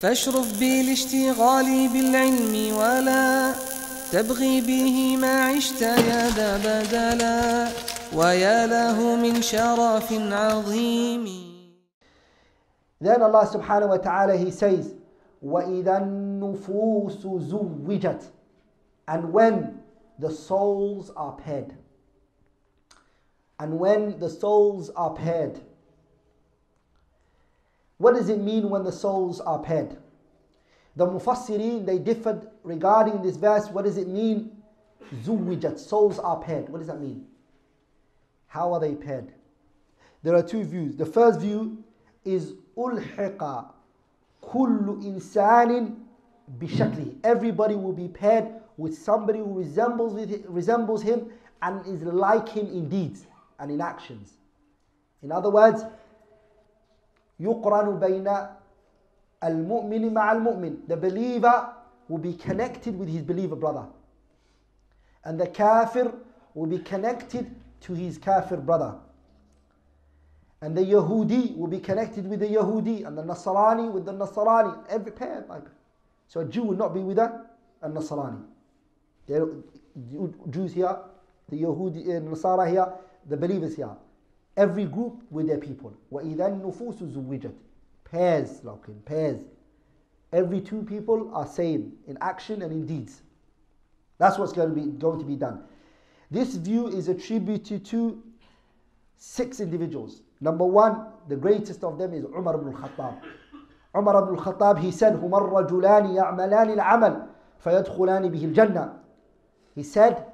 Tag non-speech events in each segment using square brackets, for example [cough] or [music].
فاشرف بالاشتغال بالعلم ولا تبغي به ما عشت يا ذا بدلا ويا له من شرف عظيم Then Allah subhanahu wa ta'ala he says, وَإِذَا النُّفُوسُ زُوِّجَتْ And when the souls are paired. And when the souls are paired. What does it mean when the souls are paired? The Mufassirin, they differed regarding this verse. What does it mean? Zuwijat, souls are paired. What does that mean? How are they paired? There are two views. The first view is ulhiqa kullu insanin bishakli. Everybody will be paired with somebody who resembles, with, resembles him and is like him in deeds and in actions. In other words, يقرن بين المؤمن مع المؤمن. The believer will be connected with his believer brother. And the kafir will be connected to his kafir brother. And the Yahudi will be connected with the Yahudi, and the Nasrani with the Nasrani. Every pair. So a Jew will not be with a, a Nasrani. Jews here, the Yahudi, uh, Nasara here, the believers here. Every group with their people. وَإِذَا النُّفُوسُ زُوِّجَتْ Pairs, like in pairs. Every two people are same in action and in deeds. That's what's going to be going to be done. This view is attributed to six individuals. Number one, the greatest of them is Umar ibn al-Khattab. Umar ibn al-Khattab, he said, هُمَا الرَّجُلَانِ يَعْمَلَانِ الْعَمَلِ فَيَدْخُلَانِ بِهِ الْجَنَّةِ He said,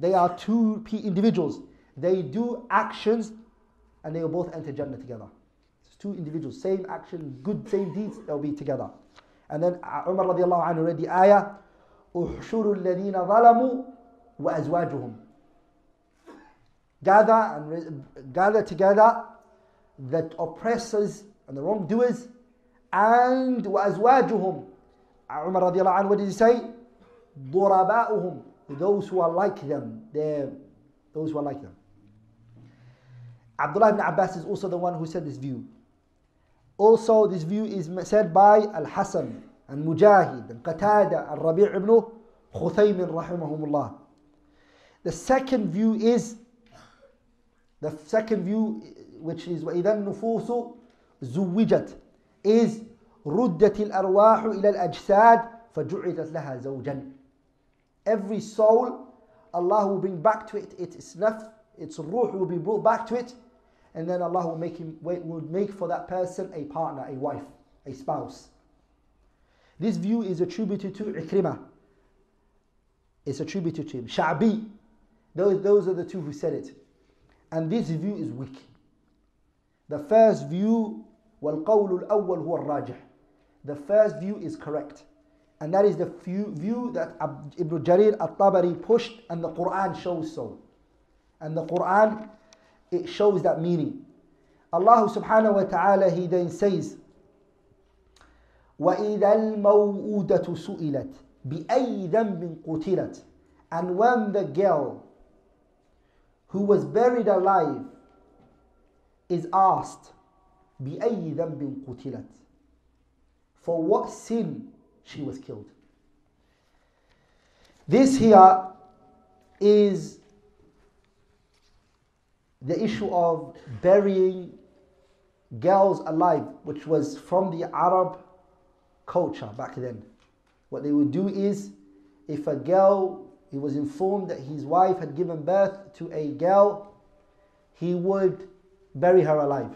they are two individuals. They do actions and they will both enter Jannah together. It's two individuals, same action, good, same deeds, they'll be together. And then Umar radiallahu anhu read the ayah, اُحْشُرُوا الَّذِينَ ظَلَمُوا وَأَزْوَاجُهُم Gather and gather together the oppressors and the wrongdoers and وأزواجهم Umar radiallahu anhu, what did he say? ضرباؤهم those who are like them. They're those who are like them. Abdullah ibn Abbas is also the one who said this view. Also, this view is said by Al Hasan and Mujahid and Qatada and Rabi' ibn Khuthaymin rahimahumullah. The second view is the second view, which is وَإِذَا النُّفُوسُ زُوِّجَتْ is رُدَّتِ الْأَرْوَاحُ إِلَى الْأَجْسَادِ فَجُعِلَتْ لَهَا زَوْجًا Every soul, Allah will bring back to it its naf, its ruh will be brought back to it, and then Allah will make him will make for that person a partner, a wife, a spouse. This view is attributed to Ikrimah. It's attributed to him. Sha'bi. Those, those are the two who said it. And this view is weak. The first view, وَالْقَوْلُ الْأَوَّلُ هُوَ الرَّاجِحِ The first view is correct. And that is the view that Ibn Jarir al-Tabari pushed and the Quran shows so. And the Quran, it shows that meaning. Allah subhanahu wa ta'ala, He then says, وَإِذَا الْمَوْءُودَةُ سُئِلَتْ بِأَيِّ ذَنْبٍ قُتِلَتْ And when the girl who was buried alive is asked, بِأَيِّ ذَنْبٍ قُتِلَتْ For what sin she was killed. This here is the issue of burying girls alive, which was from the Arab culture back then. What they would do is, if a girl, he was informed that his wife had given birth to a girl, he would bury her alive.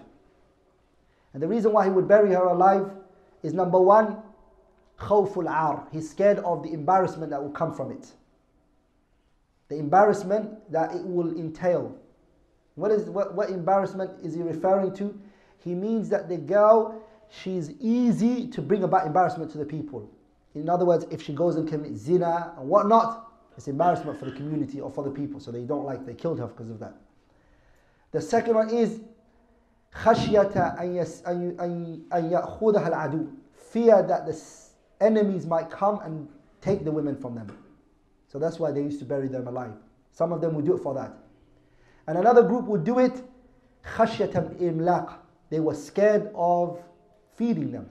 And the reason why he would bury her alive is number one, khawful ar. He's scared of the embarrassment that will come from it. The embarrassment that it will entail. What is what, what embarrassment is he referring to? He means that the girl, she's easy to bring about embarrassment to the people. In other words, if she goes and commits zina and whatnot, it's embarrassment for the community or for the people. So they don't like, they killed her because of that. The second one is خشية أن يأخذها العدو. Fear that the enemies might come and take the women from them. So that's why they used to bury them alive. Some of them would do it for that. And another group would do it خشية إملاق. They were scared of feeding them.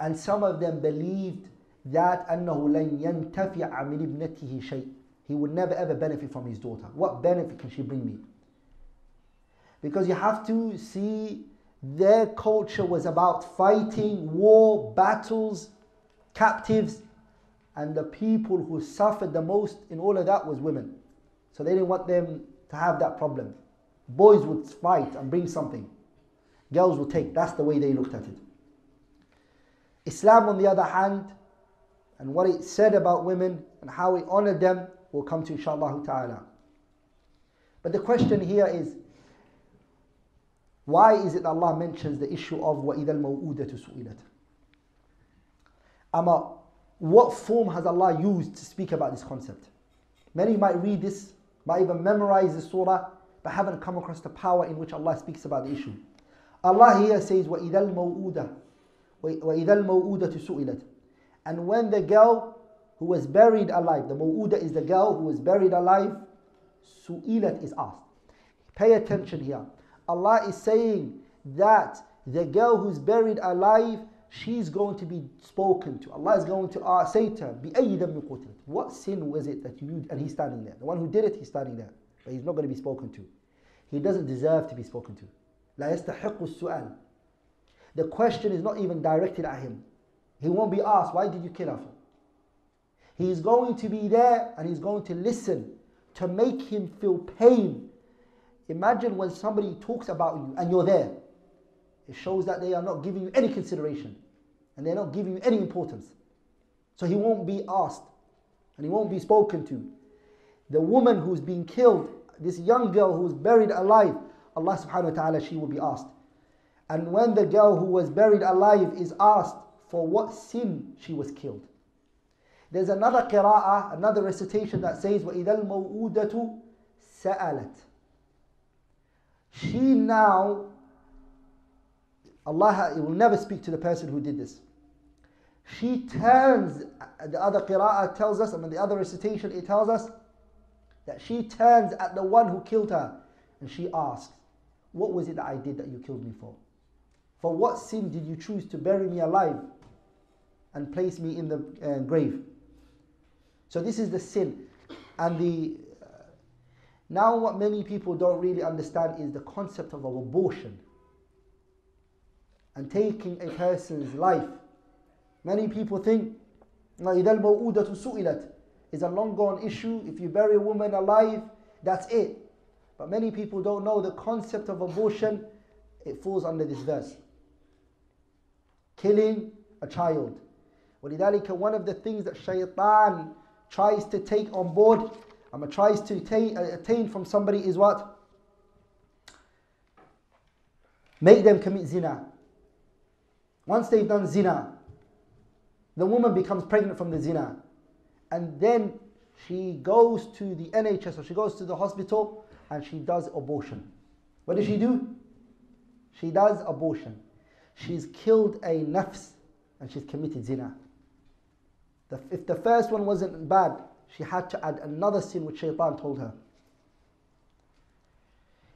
And some of them believed that أنه لن ينتفع من ابنته شيء. He would never ever benefit from his daughter. What benefit can she bring me? Because you have to see their culture was about fighting, war, battles, captives, and the people who suffered the most in all of that was women. So they didn't want them to have that problem. Boys would fight and bring something. Girls would take. That's the way they looked at it. Islam, on the other hand, and what it said about women and how it honored them, will come to inshallah ta'ala. But the question here is, why is it Allah mentions the issue of وَإِذَا الْمَوْءُودَةُ سُئِلَتْ Amma, what form has Allah used to speak about this concept? Many might read this, might even memorize the surah, but haven't come across the power in which Allah speaks about the issue. Allah here says, وَإِذَا الْمَوْءُودَةُ وَإِذَا الْمَوْءُودَةُ سُئِلَتْ And when the girl who was buried alive, the maw'uda is the girl who was buried alive, su'ilat is asked. Pay attention here. Allah is saying that the girl who's buried alive, she's going to be spoken to. Allah is going to uh, say to her, What sin was it that you And he's standing there. The one who did it, he's standing there. But he's not going to be spoken to. He doesn't deserve to be spoken to. لا يستحق السؤال. The question is not even directed at him. He won't be asked, why did you kill her for? He's going to be there and he's going to listen to make him feel pain. Imagine when somebody talks about you and you're there. It shows that they are not giving you any consideration and they're not giving you any importance. So he won't be asked and he won't be spoken to. The woman who's been killed, this young girl who's buried alive, Allah subhanahu wa ta'ala, she will be asked. And when the girl who was buried alive is asked for what sin she was killed. There's another qira'ah, another recitation that says, وَإِذَا الْمَوْءُودَةُ سَأَلَتْ She now, Allah will never speak to the person who did this. She turns, the other qira'ah tells us, and the other recitation it tells us, that she turns at the one who killed her and she asks, What was it that I did that you killed me for? For what sin did you choose to bury me alive and place me in the uh, grave? So this is the sin. And the uh, now what many people don't really understand is the concept of abortion and taking a person's life. Many people think إذا الموءودة سئلت is a long gone issue. If you bury a woman alive, that's it. But many people don't know the concept of abortion. It falls under this verse. Killing a child. ولذلك one of the things that shaitan tries to take on board and tries to attain, uh, attain from somebody is what? Make them commit zina. Once they've done zina, the woman becomes pregnant from the zina. And then she goes to the NHS or she goes to the hospital and she does abortion. What does she do? She does abortion. She's killed a nafs and she's committed zina. The, if the first one wasn't bad, she had to add another sin which shaitan told her.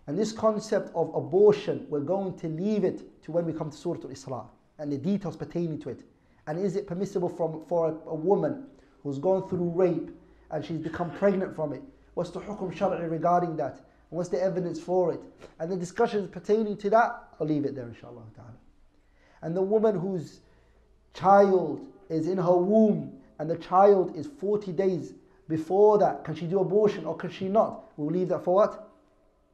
And this concept of abortion, we're going to leave it to when we come to Surah Al-Isra and the details pertaining to it. And is it permissible from, for a, a woman who's gone through rape and she's become pregnant from it? What's the hukum shar'i regarding that? And what's the evidence for it? And the discussions pertaining to that, I'll leave it there inshallah And the woman whose child is in her womb and the child is 40 days before that, can she do abortion or can she not? We'll leave that for what?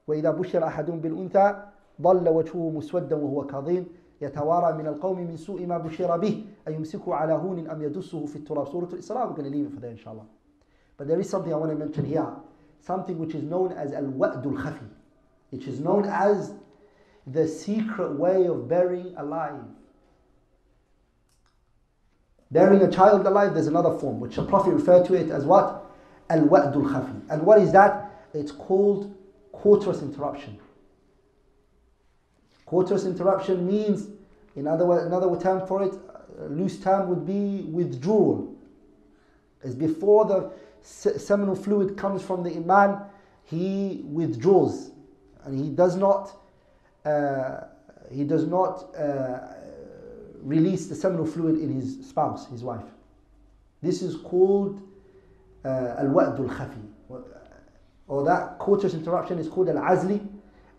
وإذا بشر أحدهم بالأنثى ظل وجهه مسودا وهو كظيم يتوارى من القوم من سوء ما بشر به. أيمسكه على هون أم يدسه في التراب؟ سورة الإسراء we're going to leave it for that inshallah. But there is something I want to mention here. Something which is known as al-wa'd khafi, which is known as the secret way of burying alive burying a child alive there's another form which the prophet referred to it as what? Al-wa'd khafi, and what is that? It's called coitus interruption. Coitus interruption means, in other another term for it, loose term would be withdrawal. It's before the seminal fluid comes from the iman, he withdraws, and he does not, uh, he does not uh, release the seminal fluid in his spouse, his wife. This is called uh, al-wa'd al-khafi. Or that coitus interruption is called al-azli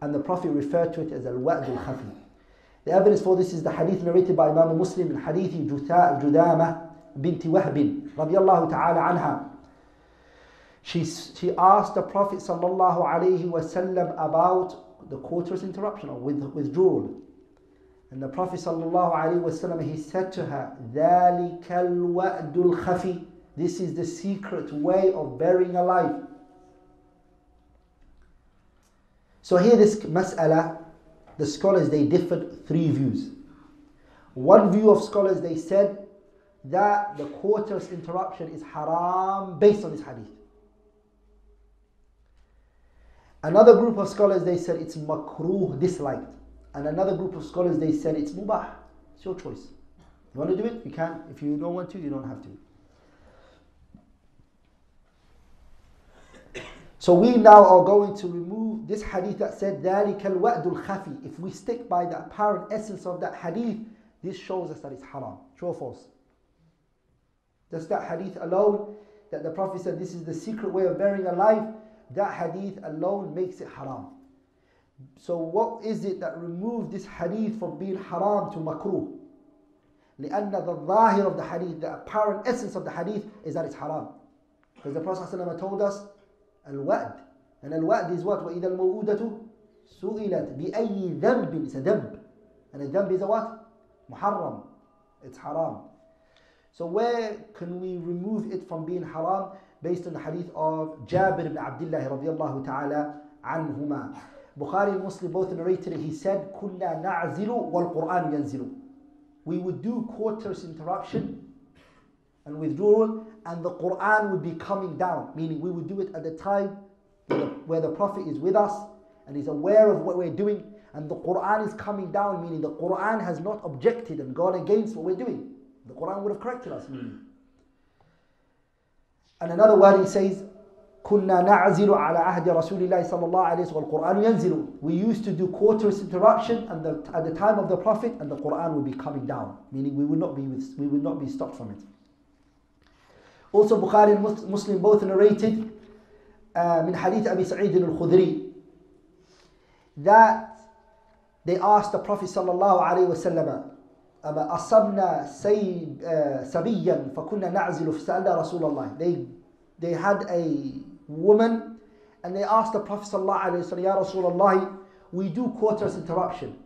and the Prophet referred to it as al-wa'd al-khafi. The evidence for this is the hadith narrated by Imam Muslim in hadith Judama binti Wahb radiyallahu ta'ala anha. She, she asked the Prophet sallallahu alayhi wasallam about the coitus interruption or with, withdrawal. And the Prophet sallallahu alayhi wasallam he said to her, ذَلِكَ الْوَأْدُ الْخَفِي This is the secret way of burying a life." So here this mas'ala, the scholars they differed three views. One view of scholars they said that the coitus interruption is haram based on this hadith. Another group of scholars they said it's makruh, disliked. And another group of scholars they said it's mubah. It's your choice. You want to do it? You can. If you don't want to, you don't have to. So we now are going to remove this hadith that said ذَلِكَ الْوَأْدُ الْخَفِي If we stick by the apparent essence of that hadith, this shows us that it's haram. True or false? Just that hadith alone, that the Prophet said this is the secret way of burying a life, that hadith alone makes it haram. So what is it that removed this hadith from being haram to makruh? لأن the ظاهر of the hadith, the apparent essence of the hadith is that it's haram. Because the Prophet ﷺ told us, الوعد and الوعد is what وإذا الموءودة سئلت بأي ذنب it's a ذنب and a ذنب is a what محرم it's haram so where can we remove it from being haram based on the hadith of Jabir ibn Abdullah radiallahu ta'ala anhuma Bukhari and Muslim both narrated he said كنا نعزل والقرآن ينزل we would do coitus interruption and withdrawal, and the Quran would be coming down, meaning we would do it at the time where the, Prophet is with us and is aware of what we're doing, and the Quran is coming down, meaning the Quran has not objected and gone against what we're doing. The Quran would have corrected us. Mm. And another word he says, كنا نعزل على عهد رسول الله صلى الله عليه وسلم والقرآن ينزل we used to do coitus interruption and the, at the time of the prophet and the Quran would be coming down meaning we would not be with, we would not be stopped from it also Bukhari and Muslim both narrated uh, من حديث أبي سعيد الخدري that they asked the Prophet صلى الله عليه وسلم أما أصبنا sabiyan, uh, سبيا فكنا نعزل فسألنا رسول الله they, they had a woman and they asked the Prophet صلى الله عليه وسلم يا رسول الله we do coitus interruption.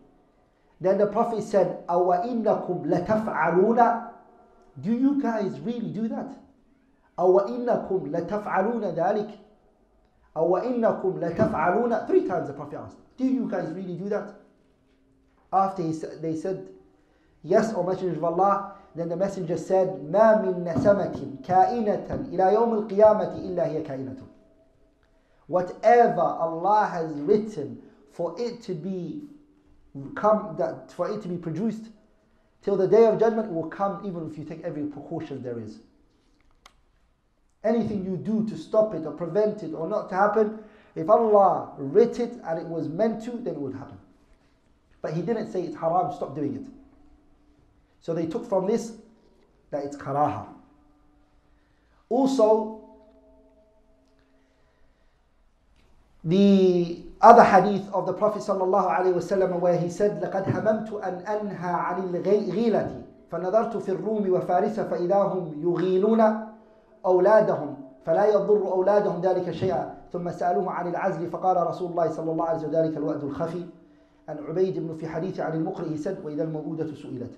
Then the Prophet said, أَوَإِنَّكُمْ لَتَفْعَلُونَ Do you guys really do that? أو إنكم لتفعلون ذلك أو إنكم لتفعلون three times the Prophet asked do you guys really do that after he, they said yes O Messenger of Allah then the messenger said ما من نسمة كائنة إلى يوم القيامة إلا هي كائنة whatever Allah has written for it to be come that for it to be produced till the day of judgment will come even if you take every precaution there is anything you do to stop it or prevent it or not to happen, if Allah writ it and it was meant to, then it would happen. But He didn't say it's haram, stop doing it. So they took from this that it's karaha. Also, the other hadith of the Prophet sallallahu alaihi wasallam where he said, لقد هممت أن أنهى عن الغيلة فنظرت في الروم وفارس فإذا هم يغيلون أولادهم فلا يضر أولادهم ذلك شيئا. ثم سألوه عن العزل فقال رسول الله صلى الله عليه وسلم ذلك الوعد الخفي. عن عبيد بن في حديث عن المقرئ سد وإذا الموءودة سئلت.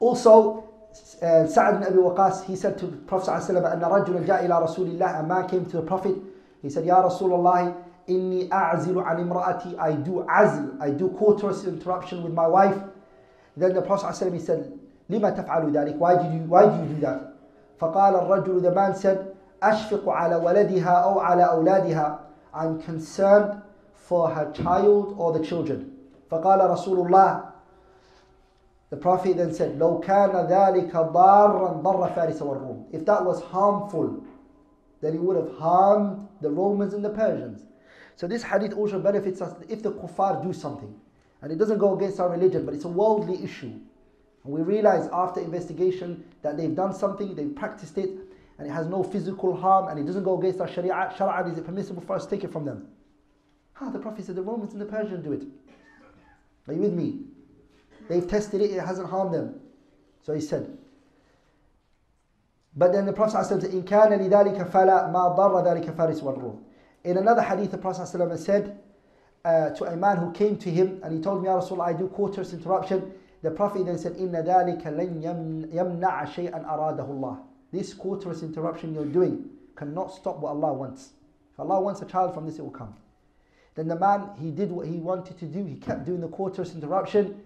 Also, Sa'ad bin Abi Waqas, he said to the Prophet ﷺ, أن رجلا جاء إلى رسول الله, a man came to the Prophet, he said, يا رسول الله, إني أعزل عن امرأتي, I do azl, I do coitus interruption with my wife. Then the Prophet ﷺ, he said, لما تفعل ذلك why did you why do you do that فقال الرجل the man said أشفق على ولدها أو على أولادها I'm concerned for her child or the children فقال رسول الله The Prophet then said لو كان ذلك ضارا ضر فارس والروم If that was harmful then it would have harmed the Romans and the Persians So this hadith also benefits us if the kuffar do something And it doesn't go against our religion, but it's a worldly issue. We realize after investigation that they've done something, they've practiced it, and it has no physical harm and it doesn't go against our sharia. Sharia, is it permissible for us to take it from them? Ah, the Prophet said the Romans and the Persians do it. Are you with me? They've tested it, it hasn't harmed them. So he said. But then the Prophet said, إِن كَانَ In another hadith, the Prophet said uh, to a man who came to him and he told me, Ya Rasulullah, I do coitus interruption. The Prophet then said, Inna dhalika lan yamna'a shay'an aradahu Allah. This quarterless interruption you're doing cannot stop what Allah wants. If Allah wants a child from this, it will come. Then the man, he did what he wanted to do. He kept doing the quarterless interruption.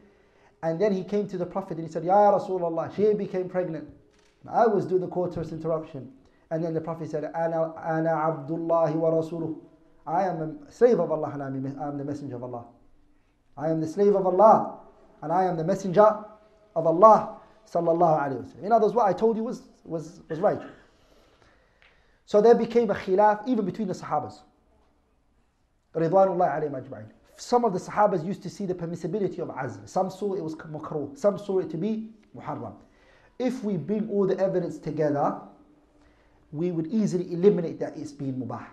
And then he came to the Prophet and he said, Ya Rasulullah, she became pregnant. I was doing the quarterless interruption. And then the Prophet said, Ana, ana Abdullah wa Rasuluh. I am a slave of Allah and I am the messenger of Allah. I am the slave of Allah and I am the messenger of Allah. Sallallahu alayhi wa In other words, what I told you was, was, was right. So there became a khilaf even between the Sahabas. Ridwanullah alayhim ajma'in. Some of the Sahabas used to see the permissibility of azl. Some saw it was makruh. Some saw it to be muharram. If we bring all the evidence together, we would easily eliminate that it's been mubah.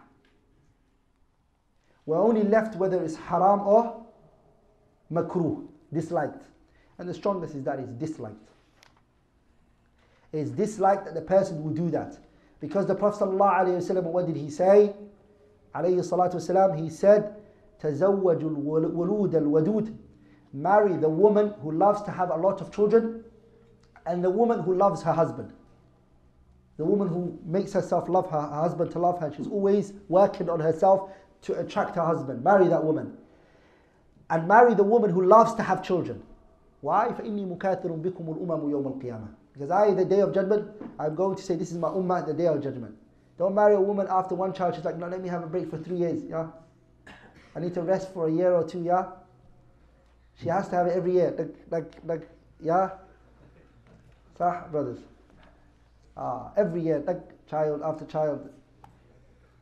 We're only left whether it's haram or makruh, disliked. And the strongest is that it's disliked. It's disliked that the person will do that. Because the Prophet ﷺ, what did he say? alayhi salatu wasalam, he said, تزوج الولود الودود Marry the woman who loves to have a lot of children and the woman who loves her husband. The woman who makes herself love her, her husband to love her. She's always working on herself to attract her husband. Marry that woman. And marry the woman who loves to have children. Why? فَإِنِّي مُكَاثِرٌ بِكُمُ الْأُمَمُ يَوْمَ الْقِيَامَةِ Because I, the day of judgment, I'm going to say, this is my ummah, the day of judgment. Don't marry a woman after one child. She's like, no, let me have a break for three years. Yeah. I need to rest for a year or two. Yeah. She has to have it every year. Like, like, like, yeah. Sah, brothers. Ah, every year, like child after child.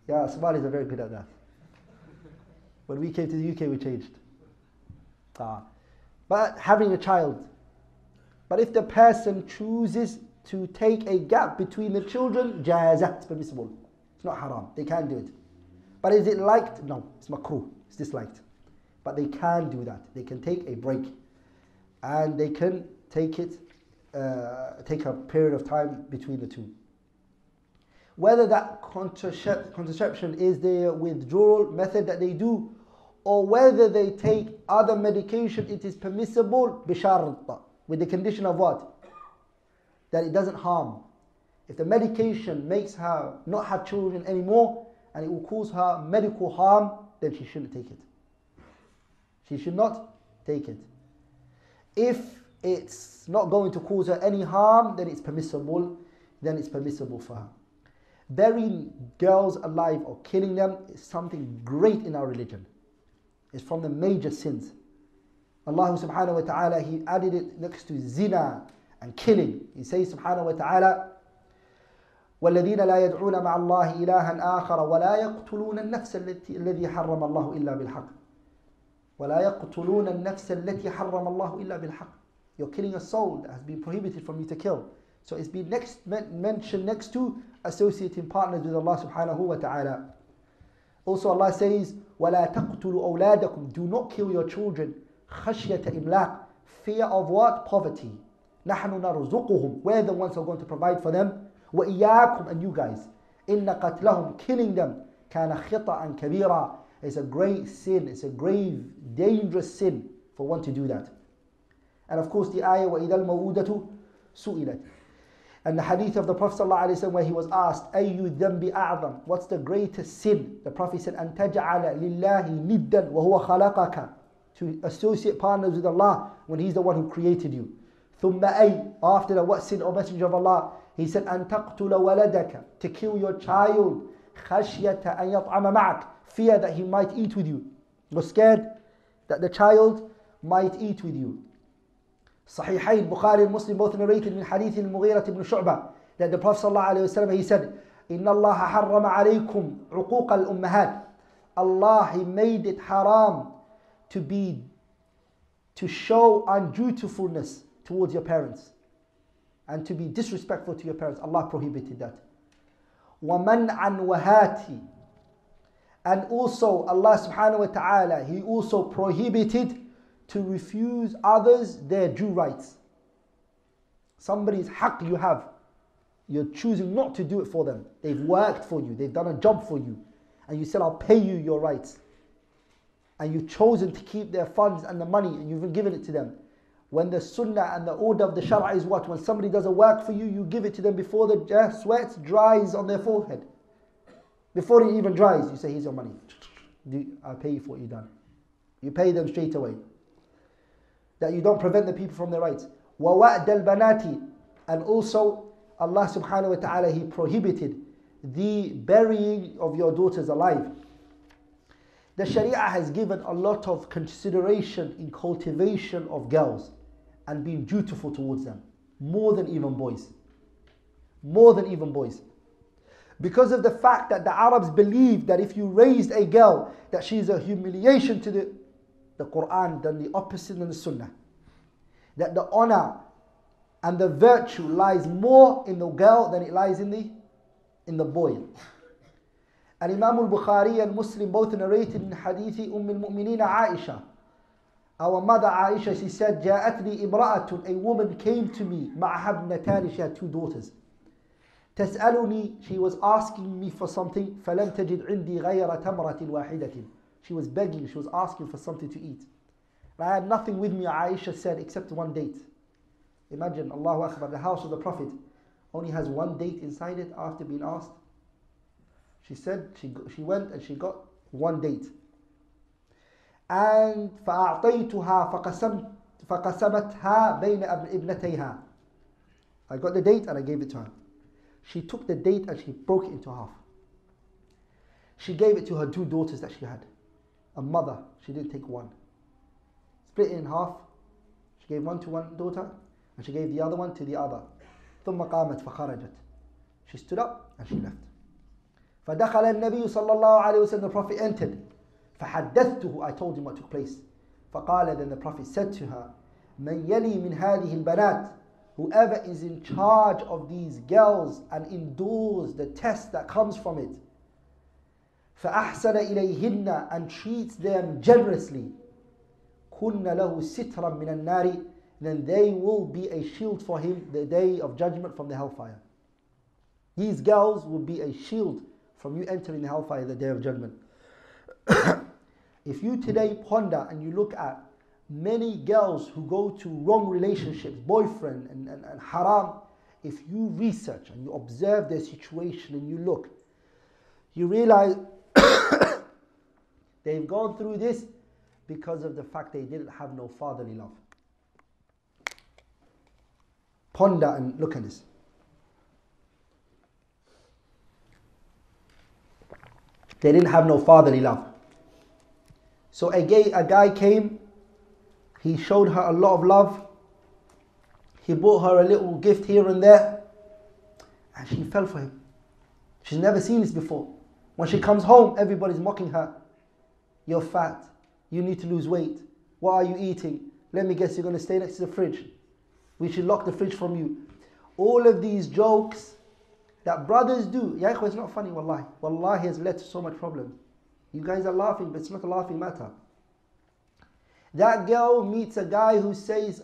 Yeah, Somalis are very good at that. When we came to the UK, we changed. Ah. But having a child. But if the person chooses to take a gap between the children, jazat, permissible. It's not haram. They can do it. But is it liked? No, it's makruh. It's disliked. But they can do that. They can take a break. And they can take it, uh, take a period of time between the two. Whether that contraception is the withdrawal method that they do, or whether they take other medication, it is permissible, bisharta, with the condition of what? that it doesn't harm. If the medication makes her not have children anymore and it will cause her medical harm, then she shouldn't take it. She should not take it. If it's not going to cause her any harm, then it's permissible, then it's permissible for her. Burying girls alive or killing them is something great in our religion It's from the major sins. Allah subhanahu wa ta'ala, He added it next to zina, and killing. He says subhanahu wa ta'ala, والذين لا يدعون مع الله إلها آخر ولا يقتلون النفس التي الذي حرم الله إلا بالحق ولا يقتلون النفس التي حرم الله إلا بالحق You're killing a soul that has been prohibited from you to kill. So it's been next mentioned next to associating partners with Allah subhanahu wa ta'ala. Also Allah says, وَلَا تَقْتُلُوا أَوْلَادَكُمْ Do not kill your children. خَشْيَةَ إِمْلَاقٍ Fear of what? Poverty. نحن نرزقهم we're the ones who are going to provide for them وإياكم and you guys إن قتلهم killing them كان خطأ كبيرا it's a great sin it's a grave dangerous sin for one to do that and of course the ayah وإذا الموءودة سئلت and the hadith of the Prophet ﷺ where he was asked أي ذنب أعظم what's the greatest sin the Prophet said أن تجعل لله ندا وهو خلقك to associate partners with Allah when he's the one who created you ثم أي after that what sin or messenger of Allah he said أن تقتل ولدك to kill your child خشية أن يطعم معك fear that he might eat with you you're scared that the child might eat with you صحيحين Bukhari and Muslim both narrated من حديث المغيرة بن شعبة that the Prophet صلى الله عليه وسلم he said إن الله حرم عليكم عقوق الأمهات Allah he made it haram to be to show undutifulness towards your parents and to be disrespectful to your parents. Allah prohibited that. وَمَنْعًا وَهَاتِ And also Allah subhanahu wa ta'ala, He also prohibited to refuse others their due rights. Somebody's haqq you have, you're choosing not to do it for them. They've worked for you, they've done a job for you, and you said, I'll pay you your rights. And you've chosen to keep their funds and the money and you've given it to them. When the sunnah and the order of the shara is what? When somebody does a work for you, you give it to them before the uh, sweat dries on their forehead. Before it even dries, you say, Here's your money. I'll pay you for what you've done. You pay them straight away That you don't prevent the people from their rights. وَوَأْدَ الْبَنَاتِ And also, Allah subhanahu wa ta'ala, He prohibited the burying of your daughters alive. The Sharia has given a lot of consideration in cultivation of girls and being dutiful towards them, more than even boys. More than even boys. Because of the fact that the Arabs believed that if you raised a girl, that she is a humiliation to the, the Quran than the opposite in the Sunnah. That the honor and the virtue lies more in the girl than it lies in the in the boy. And Imam al-Bukhari and Muslim both narrated in Hadithi Umm al-Mu'mineen Aisha. Our mother Aisha, she said, جاءتني امرأة, a woman came to me, معها ابنتان, she had two daughters. تسألني, she was asking me for something, فلم تجد عندي غير تمرة واحدة. She was begging, she was asking for something to eat. And I had nothing with me, Aisha said, except one date. Imagine, Allahu Akbar, the house of the Prophet only has one date inside it after being asked. She said she, she went and she got one date. And فأعطيتها فقسمت فقسمتها بين ابنتيها. I got the date and I gave it to her. She took the date and she broke it into half. She gave it to her two daughters that she had. A mother, she didn't take one. Split it in half. She gave one to one daughter and she gave the other one to the other. ثم قامت فخرجت. She stood up and she left. فدخل النبي صلى الله عليه وسلم the Prophet entered فحدثته I told him what took place فقال then the Prophet said to her من يلي من هذه البنات whoever is in charge of these girls and endures the test that comes from it فأحسن إليهن and treats them generously كن له سترا من النار then they will be a shield for him the day of judgment from the hellfire these girls will be a shield from you entering the hellfire the day of judgment. [coughs] if you today ponder and you look at many girls who go to wrong relationships, boyfriend and, and, and haram, if you research and you observe their situation and you look, you realize they've gone through this because of the fact they didn't have no fatherly love. Ponder and look at this. They didn't have no fatherly love. So a, gay, a guy came, he showed her a lot of love. He bought her a little gift here and there, and she fell for him. She's never seen this before. When she comes home, everybody's mocking her. You're fat. You need to lose weight. What are you eating? Let me guess, you're going to stay next to the fridge. We should lock the fridge from you. All of these jokes that brothers do. Ya it's not funny, wallahi. Wallahi has led to so much problems. You guys are laughing, but it's not a laughing matter. That girl meets a guy who says,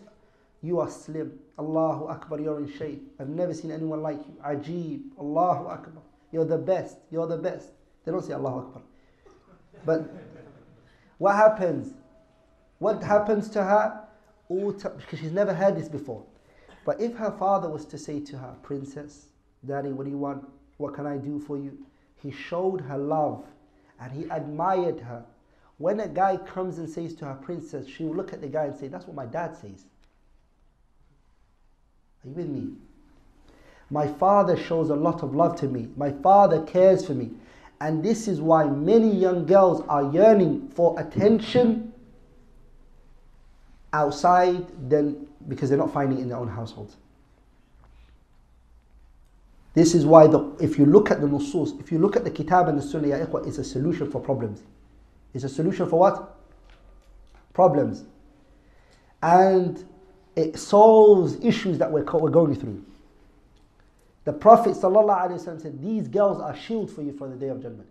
You are slim. Allahu Akbar, you're in shape. I've never seen anyone like you. Ajib. Allahu Akbar. You're the best. You're the best. They don't say Allahu Akbar. But what happens? What happens to her? All because she's never heard this before. But if her father was to say to her, Princess, Daddy, what do you want? What can I do for you? He showed her love and he admired her. When a guy comes and says to her princess, she will look at the guy and say, That's what my dad says. Are you with me? My father shows a lot of love to me. My father cares for me. And this is why many young girls are yearning for attention outside than because they're not finding it in their own households. This is why the, if you look at the nusus, if you look at the kitab and the sunnah, ya ikhwa, it's a solution for problems. It's a solution for what? Problems. and it solves issues that we're, we're going through. The Prophet ﷺ said, These girls are shield for you for the day of judgment.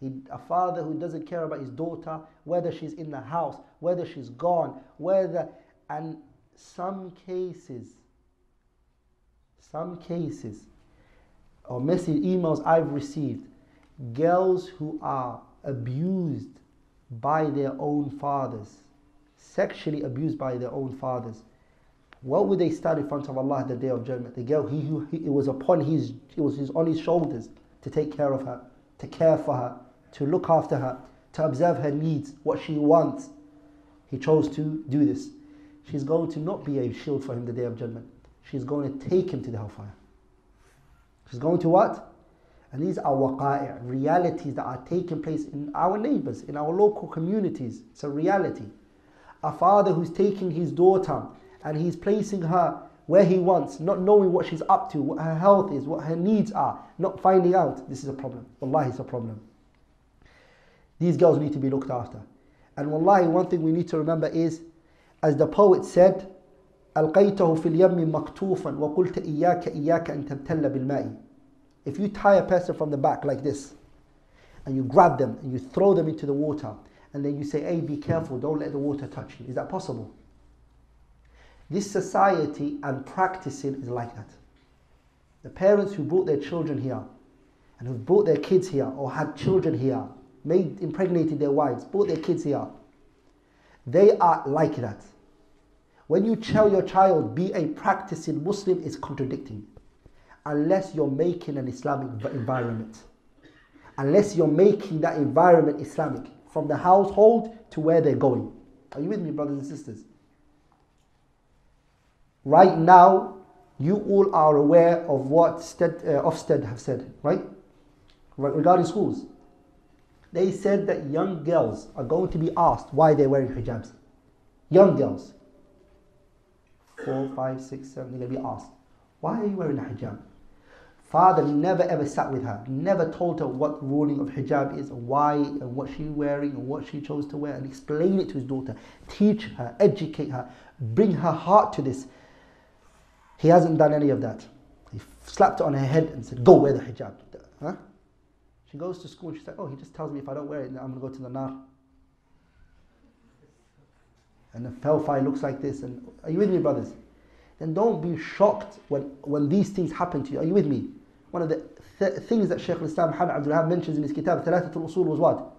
He, a father who doesn't care about his daughter, whether she's in the house, whether she's gone, whether, and some cases, some cases, or message emails I've received, girls who are abused by their own fathers, sexually abused by their own fathers. What would they stand in front of Allah the day of judgment? The girl, he, he, it was upon his, it was his, on his shoulders to take care of her, to care for her, to look after her, to observe her needs, what she wants. He chose to do this. She's going to not be a shield for him the day of judgment. She's going to take him to the hellfire. She's going to what? And these are waqa'i, realities that are taking place in our neighbors, in our local communities. It's a reality. A father who's taking his daughter and he's placing her where he wants, not knowing what she's up to, what her health is, what her needs are, not finding out. This is a problem. Wallahi, it's a problem. These girls need to be looked after. And wallahi, one thing we need to remember is, as the poet said, ألقيته في اليم مكتوفا وقلت إياك إياك أن تبتل بالماء if you tie a person from the back like this, and you grab them and you throw them into the water, and then you say, hey, be careful, don't let the water touch you. Is that possible? This society and practicing is like that. The parents who brought their children here, and who brought their kids here, or had children here, made impregnated their wives, brought their kids here, they are like that. When you tell your child, be a practicing Muslim, it's contradicting unless you're making an Islamic environment. Unless you're making that environment Islamic from the household to where they're going. Are you with me, brothers and sisters? Right now, you all are aware of what Sted, uh, Ofsted have said, right? Regarding schools. They said that young girls are going to be asked why they're wearing hijabs. Young girls. Four, five, six, seven, they're going to be asked, why are you wearing a hijab? Father never ever sat with her, never told her what ruling of hijab is, why, and what she's wearing, and what she chose to wear, and explain it to his daughter. Teach her, educate her, bring her heart to this. He hasn't done any of that. He slapped her on her head and said, Go wear the hijab. Huh? She goes to school and she's like, Oh, he just tells me if I don't wear it, I'm going to go to the nar. And the hellfire looks like this. And are you with me, brothers? Then don't be shocked when, when these things happen to you. Are you with me? one of the th- things that Shaykh al-Islam Muhammad Abdul Wahab mentions in his kitab Thalathatul Usul was what?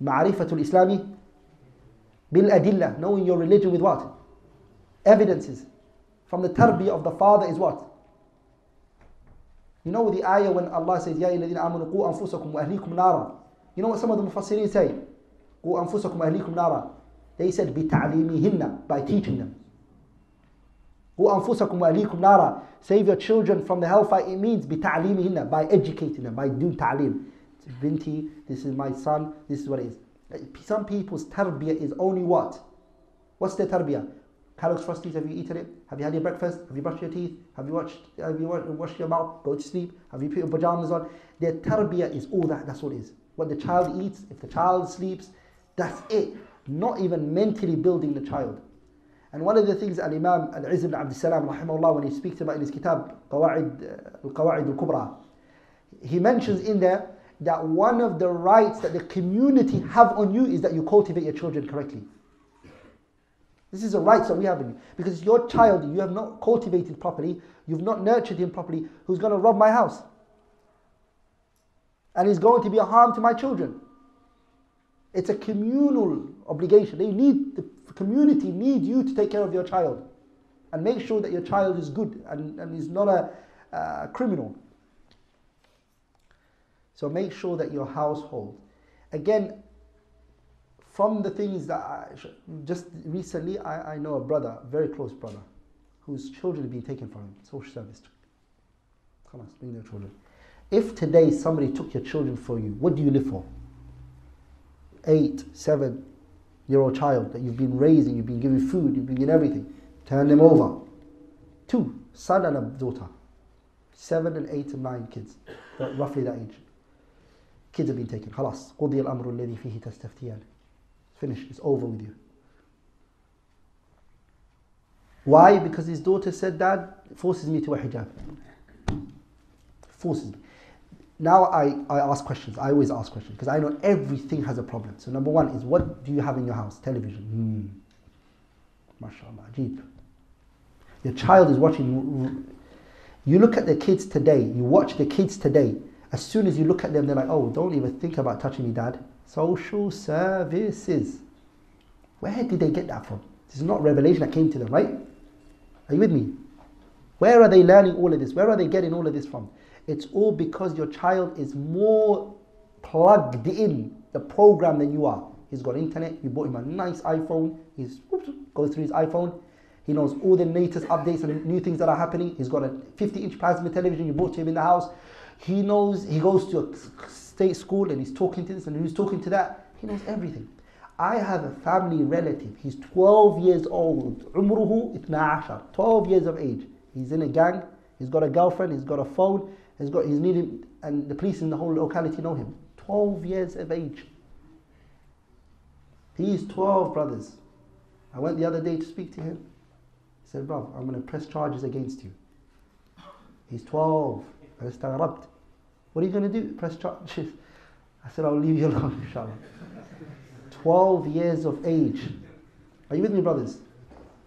Ma'rifatul Islami bil adillah, knowing your religion with what? Evidences From the tarbiyah of the father is what? You know the ayah when Allah says, Ya illadina amanu qu anfusakum wa ahlikum nara. You know what some of the mufassirin say? Qu anfusakum wa ahlikum nara. They said, بِتَعْلِيمِهِنَّ By teaching them. وأنفسكم وأهليكم نارا Save your children from the hellfire. It means بتعليمهن by educating them, by doing ta'lim. Binti, this is my son, this is what it is. Some people's tarbiyah is only what? What's their tarbiyah? Kellogg's Frosties, have you eaten it? Have you had your breakfast? Have you brushed your teeth? Have you watched, have you washed your mouth? Go to sleep? Have you put your pajamas on? Their tarbiyah is all that, that's what it is. What the child eats, if the child sleeps, that's it. Not even mentally building the child. And one of the things Al-Imam Al-Izz ibn Abdul Salam rahimahullah when he speaks about in his kitab Qawa'id, uh, Al-Qawa'id Al-Kubra he mentions in there that one of the rights that the community have on you is that you cultivate your children correctly. This is a right that we have in you. Because your child you have not cultivated properly, you've not nurtured him properly, who's going to rob my house. And he's going to be a harm to my children. It's a communal obligation. They need the community need you to take care of your child and make sure that your child is good and, and is not a, a criminal. So make sure that your household, again, from the things that I, just recently, I, I know a brother, a very close brother, whose children have been taken from him, social service. Come on, bring their children. If today somebody took your children for you, what do you live for? Eight, seven, year old child that you've been raising, you've been giving food, you've been giving everything, turn them over. Two, son and a daughter. Seven and eight and nine kids, roughly that age. Kids have been taken. خلاص قضي الأمر الذي فيه تستفتيان. it's finished. It's over with you. Why? Because his daughter said, Dad, forces me to wear hijab. Forces me. Now I, I ask questions. I always ask questions because I know everything has a problem. So number one is what do you have in your house? Television. Hmm. MashaAllah, ajib. Your child is watching. You look at the kids today, you watch the kids today. As soon as you look at them, they're like, oh, don't even think about touching me, dad. Social services. Where did they get that from? This is not revelation that came to them, right? Are you with me? Where are they learning all of this? Where are they getting all of this from? It's all because your child is more plugged in the program than you are. He's got internet, you bought him a nice iPhone, he's whoops, goes through his iPhone, he knows all the latest updates and new things that are happening. He's got a 50 inch plasma television you bought him in the house. He knows, he goes to state school and he's talking to this and he's talking to that. He knows everything. I have a family relative. He's 12 years old. Umruhu 12 years of age. He's in a gang. He's got a girlfriend. He's got a phone. He's got. He's needed, and the police in the whole locality know him. 12 years of age. He's 12 brothers. I went the other day to speak to him. He said, "Bro, I'm going to press charges against you." He's 12. I what are you going to do? Press charges? I said, I'll leave you alone, inshallah. 12 years of age. Are you with me, brothers?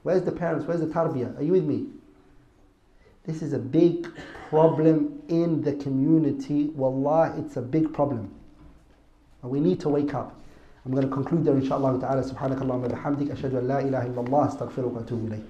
Where's the parents? Where's the tarbiyah? Are you with me? This is a big problem in the community. Wallah, it's a big problem. And we need to wake up. I'm going to conclude there, inshallah ta'ala. Subhanakallah wa bihamdik. Ashhadu an la ilaha illallah. Astaghfiruka wa atubu.